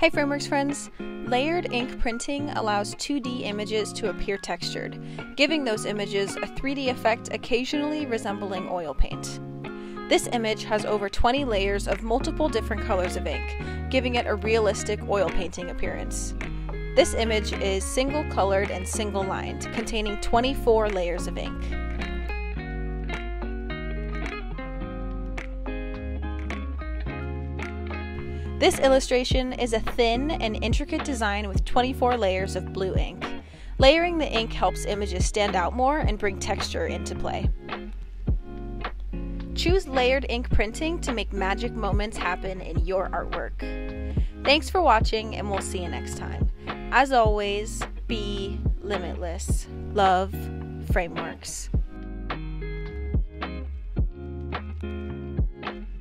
Hey Frameworks friends! Layered ink printing allows 2D images to appear textured, giving those images a 3D effect occasionally resembling oil paint. This image has over 20 layers of multiple different colors of ink, giving it a realistic oil painting appearance. This image is single colored and single lined, containing 24 layers of ink. This illustration is a thin and intricate design with 24 layers of blue ink. Layering the ink helps images stand out more and bring texture into play. Choose layered ink printing to make magic moments happen in your artwork. Thanks for watching, and we'll see you next time. As always, be limitless. Love frameworks.